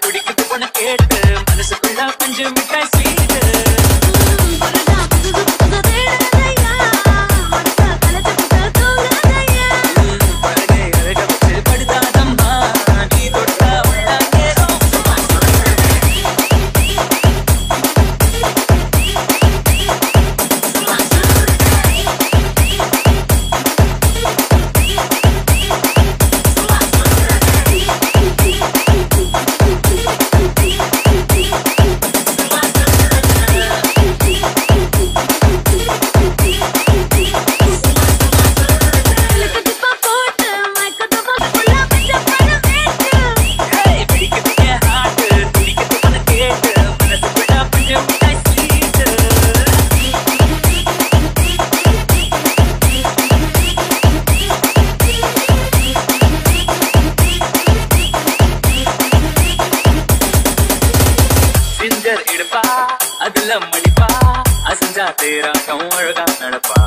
பிடிக்குது உனக்கு கேட்டு மனசுக்குள்ள பஞ்சு மிட்டாய் ஜிஞ்சர் எடுப்பா அதுல மடிப்பா அசஞ்சா தேரா கம் அழகா நடப்பா.